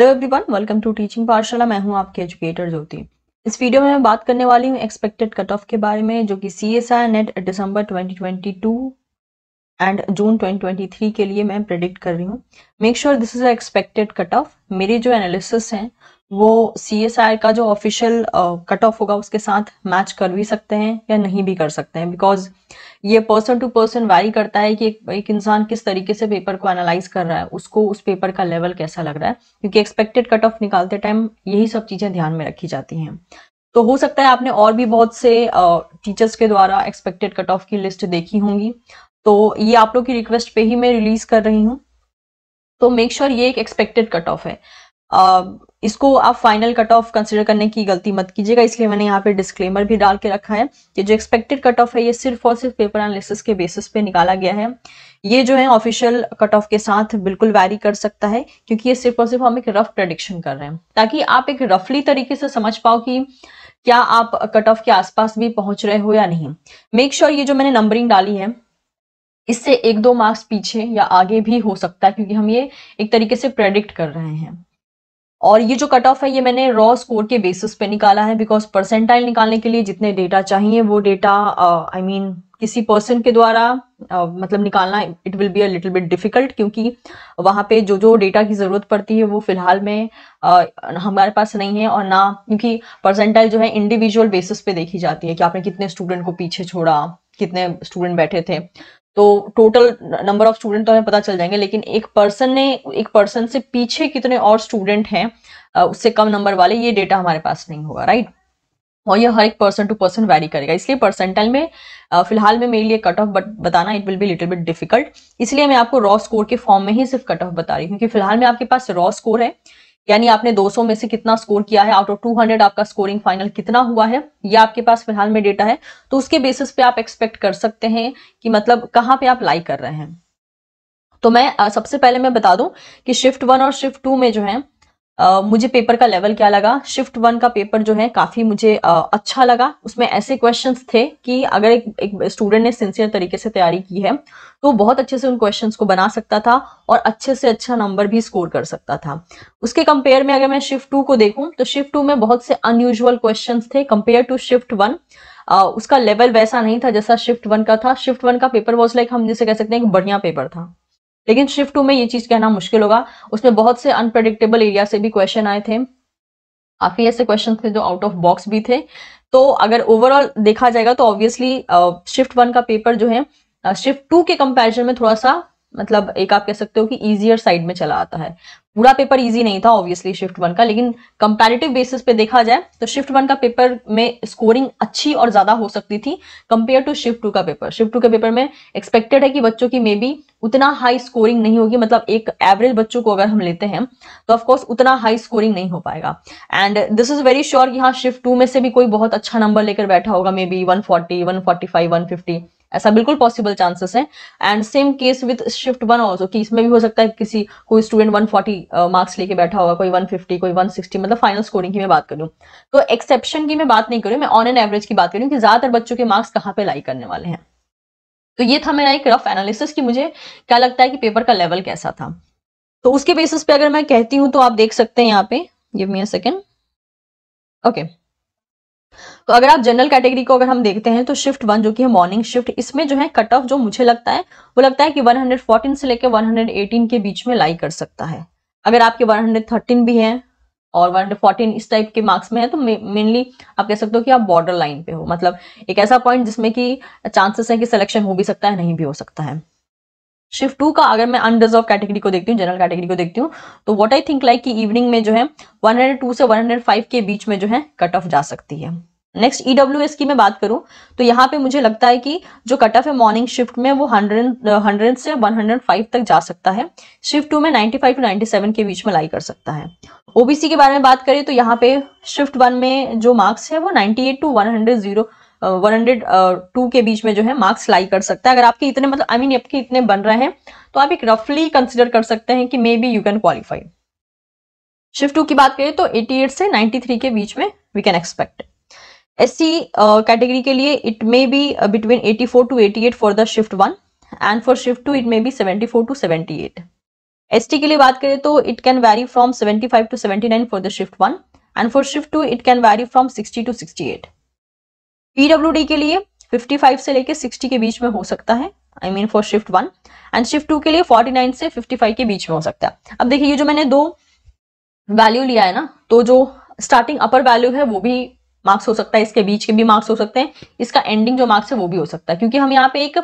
Hello everyone welcome to teaching Pathshala मैं हूँ आपके एजुकेटर ज्योति। इस वीडियो में मैं बात करने वाली हूँ एक्सपेक्टेड कट ऑफ़ के बारे में, जो कि सी एस आई नेट दिसंबर 2022 एंड जून 2023 के लिए मैं प्रिडिक्ट कर रही हूँ। Make sure this is expected cut off मेरे जो एनालिसिस हैं वो सी एस आई का जो ऑफिशियल कट ऑफ़ होगा उसके साथ मैच कर भी सकते हैं या नहीं भी कर सकते हैं। बिकॉज़ ये पर्सन टू पर्सन वारी करता है कि एक, एक इंसान किस तरीके से पेपर को एनालाइज कर रहा है उसको उस पेपर का लेवल कैसा लग रहा है। क्योंकि एक्सपेक्टेड कट ऑफ़ निकालते टाइम यही सब चीज़ें ध्यान में रखी जाती हैं। तो हो सकता है आपने और भी बहुत से टीचर्स के द्वारा एक्सपेक्टेड कट ऑफ़ की लिस्ट देखी होंगी। तो ये आप लोग की रिक्वेस्ट पे ही मैं रिलीज़ कर रही हूँ। तो मेक श्योर sure ये एक एक्सपेक्टेड कट ऑफ़ है। इसको आप फाइनल कट ऑफ़ कंसिडर करने की गलती मत कीजिएगा, इसलिए मैंने यहाँ पे डिस्क्लेमर भी डाल के रखा है कि जो एक्सपेक्टेड कट ऑफ़ है, ये सिर्फ़ और सिर्फ़ पेपर एनालिसिस के बेसिस पे निकाला गया है। ये जो है ऑफिशियल कट ऑफ़ के साथ बिल्कुल वैरी कर सकता है, क्योंकि ये सिर्फ़ और सिर्फ़ हम एक रफ प्रडिक्शन कर रहे हैं। ताकि आप एक रफली तरीके से समझ पाओ कि क्या आप कट ऑफ़ के आसपास भी पहुँच रहे हो या नहीं। मेक श्योर sure ये जो मैंने नंबरिंग डाली है, इससे एक दो मार्क्स पीछे या आगे भी हो सकता है, क्योंकि हम ये एक तरीके से प्रेडिक्ट कर रहे हैं। और ये जो कट ऑफ़ है ये मैंने रॉ स्कोर के बेसिस पे निकाला है बिकॉज़ परसेंटाइल निकालने के लिए जितने डेटा चाहिए वो डेटा आई मीन किसी पर्सन के द्वारा uh, मतलब निकालना it will be a little bit difficult क्योंकि वहाँ पे जो जो डेटा की ज़रूरत पड़ती है वो फ़िलहाल में uh, हमारे पास नहीं है और ना क्योंकि परसेंटाइल जो है इंडिविजुअल बेसिस पे देखी जाती है कि आपने कितने स्टूडेंट को पीछे छोड़ा कितने स्टूडेंट बैठे थे। तो टोटल नंबर ऑफ़ स्टूडेंट तो हमें पता चल जाएँगे, लेकिन एक पर्सन ने, एक पर्सन से पीछे कितने और स्टूडेंट हैं उससे कम नंबर वाले, ये डेटा हमारे पास नहीं होगा राइट और ये हर एक पर्सन टू पर्सन वैरी करेगा। इसलिए परसेंटाइल में फ़िलहाल में मेरे लिए कट ऑफ़ बट बताना it will be little bit difficult इसलिए मैं आपको रॉ स्कोर के फॉर्म में ही सिर्फ़ कट ऑफ़ बता रही हूँ, क्योंकि फ़िलहाल में आपके पास रॉ स्कोर है। यानी आपने 200 में से कितना स्कोर किया है? आउट ऑफ़ 200 आपका स्कोरिंग फाइनल कितना हुआ है? ये आपके पास फ़िलहाल में डेटा है। तो उसके बेसिस पे आप एक्सपेक्ट कर सकते हैं कि मतलब कहाँ पे आप लाई कर रहे हैं। तो मैं सबसे पहले मैं बता दूँ कि शिफ्ट वन और शिफ्ट टू में जो है मुझे पेपर का लेवल क्या लगा? शिफ्ट वन का पेपर जो है काफ़ी मुझे uh, अच्छा लगा। उसमें ऐसे क्वेश्चंस थे कि अगर एक, एक स्टूडेंट ने सिंसियर तरीके से तैयारी की है तो बहुत अच्छे से उन क्वेश्चंस को बना सकता था और अच्छे से अच्छा नंबर भी स्कोर कर सकता था। उसके कंपेयर में अगर मैं शिफ्ट टू को देखूँ तो शिफ्ट टू में बहुत से अनयूजल क्वेश्चन थे कंपेयर टू शिफ्ट वन उसका लेवल वैसा नहीं था जैसा शिफ्ट वन का था। शिफ्ट वन का पेपर वॉज़ लाइक हम जिसे कह सकते हैं एक बढ़िया पेपर था। लेकिन शिफ्ट टू में ये चीज़ कहना मुश्किल होगा। उसमें बहुत से अनप्रडिक्टेबल एरिया से भी क्वेश्चन आए थे। काफ़ी ऐसे क्वेश्चन थे जो आउट ऑफ़ बॉक्स भी थे। तो अगर ओवरऑल देखा जाएगा तो ऑब्वियसली शिफ्ट वन का पेपर जो है शिफ्ट टू के कंपेरिजन में थोड़ा सा मतलब एक आप कह सकते हो कि इजियर साइड में चला आता है। पूरा पेपर इजी नहीं था ऑब्वियसली शिफ्ट वन का, लेकिन कंपैरेटिव बेसिस पे देखा जाए तो शिफ्ट वन का पेपर में स्कोरिंग अच्छी और ज़्यादा हो सकती थी कंपेयर टू शिफ्ट टू का पेपर शिफ्ट टू के पेपर में एक्सपेक्टेड है कि बच्चों की मे बी उतना हाई स्कोरिंग नहीं होगी मतलब एक एवरेज बच्चों को अगर हम लेते हैं तो ऑफकोर्स उतना हाई स्कोरिंग नहीं हो पाएगा. And this is very sure यहाँ शिफ्ट टू में से भी कोई बहुत अच्छा नंबर लेकर बैठा होगा may be one forty one forty five one fifty ऐसा बिल्कुल पॉसिबल चांसेस है। And same case with shift one also कि इसमें भी हो सकता है किसी, कोई स्टूडेंट 140 मार्क्स लेके बैठा होगा, कोई 150 कोई 160 मतलब फाइनल स्कोरिंग की मैं बात करूँ। तो एक्सेप्शन की मैं बात नहीं करूँ, मैं ऑन एन एवरेज की बात करूँ कि ज़्यादातर बच्चों के मार्क्स कहाँ पे लाई करने वाले हैं। तो ये था मेरा एक रफ एनालिसिस कि मुझे क्या लगता है कि पेपर का लेवल कैसा था। तो उसके बेसिस पे अगर मैं कहती हूँ तो आप देख सकते हैं यहाँ पे। Give me a second okay तो अगर आप जनरल कैटेगरी को अगर हम देखते हैं तो शिफ्ट वन जो कि है मॉर्निंग शिफ्ट इसमें जो है कट ऑफ़ जो मुझे लगता है, वो लगता है कि 114 से लेकर 118 के बीच में लाई कर सकता है। अगर आपके 113 भी है और 114 इस टाइप के मार्क्स में है तो मेनली आप कह सकते हो कि आप बॉर्डर लाइन पे हो। मतलब एक ऐसा पॉइंट जिसमें कि चांसेस है कि सिलेक्शन हो भी सकता है, नहीं भी हो सकता है। शिफ्ट टू का अगर मैं अनरिजर्व कैटेगरी को देखती हूँ जनरल कैटेगरी को देखती हूँ तो व्हाट आई थिंक लाइक कि इवनिंग में जो है 102 से 105 के बीच में जो है कट ऑफ़ जा सकती है। नेक्स्ट ईडब्ल्यू एस की मैं बात करूँ तो यहाँ पे मुझे लगता है कि जो कट ऑफ़ है मॉर्निंग शिफ्ट में, वो हंड्रेड हंड्रेड से वन हंड्रेड फाइव तक जा सकता है। शिफ्ट टू में ninety five to ninety seven के बीच में लाई कर सकता है। ओबीसी के बारे में बात करें तो यहाँ पे शिफ्ट वन में जो मार्क्स है, वो ninety eight to one hundred zero one hundred two के बीच में जो है मार्क्स लाई कर सकता है। अगर आपके इतने मतलब आई मीन आपके इतने बन रहे हैं तो आप एक रफली कंसिडर कर सकते हैं कि may be you can qualify shift two की बात करें तो 88 से 93 के बीच में we can expect S C category के लिए it may be between 84 to 88 for the shift one and for shift two it may be 74 to 78 S के लिए बात करें तो it can vary from 75 to 79 for the shift one and for shift two it can vary from 60 to 68 PW के लिए 55 से लेके 60 के बीच में हो सकता है I mean for shift one and shift two के लिए 49 से 55 के बीच में हो सकता है। अब देखिए, ये जो मैंने दो वैल्यू लिया है ना तो जो स्टार्टिंग अपर वैल्यू है, वो भी मार्क्स हो सकता है, इसके बीच के भी मार्क्स हो सकते हैं, इसका एंडिंग जो मार्क्स है वो भी हो सकता है, क्योंकि हम यहाँ पे एक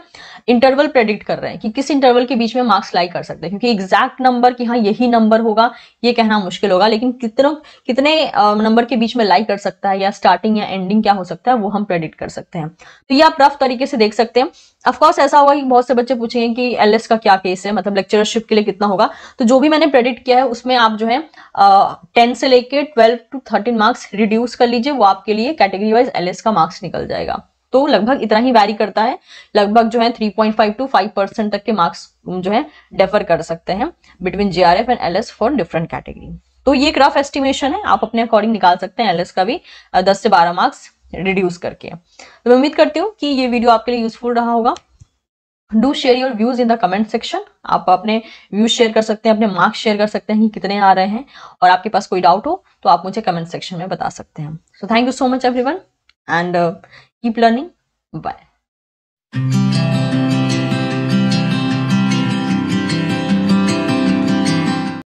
इंटरवल प्रेडिक्ट कर रहे हैं कि किस इंटरवल के बीच में मार्क्स लाई कर सकते हैं, क्योंकि एग्जैक्ट नंबर की हाँ यही नंबर होगा, ये कहना मुश्किल होगा, लेकिन कितनों, कितने नंबर के बीच में लाई कर सकता है या स्टार्टिंग या एंडिंग क्या हो सकता है, वो हम प्रेडिक्ट कर सकते हैं। तो ये आप रफ तरीके से देख सकते हैं। अफकोर्स ऐसा होगा कि बहुत से बच्चे पूछेंगे कि एलएस का क्या केस है मतलब लेक्चरशिप के लिए कितना होगा तो जो भी मैंने प्रेडिक्ट किया है, उसमें आप जो है टेन से लेके twelve to thirteen marks reduce कर लीजिए, वो आपके लिए कैटेगरी वाइज एलएस का मार्क्स निकल जाएगा। तो लगभग इतना ही वैरी करता है। लगभग जो है 3.5 टू 5 परसेंट तक के मार्क्स जो है डेफर कर सकते हैं between JRF and LS for different category तो ये एक रफ एस्टिमेशन है। आप अपने अकॉर्डिंग निकाल सकते हैं एलएस का भी 10 से 12 मार्क्स रिड्यूस करके। तो मैं उम्मीद करती हूँ कि ये वीडियो आपके लिए यूजफुल रहा होगा। Do share your views in the comment section आप अपने व्यूज़ शेयर कर सकते हैं, अपने मार्क्स शेयर कर सकते हैं, कि कितने आ रहे हैं, और आपके पास कोई डाउट हो तो आप मुझे कमेंट सेक्शन में बता सकते हैं। So thank you so much everyone and keep learning bye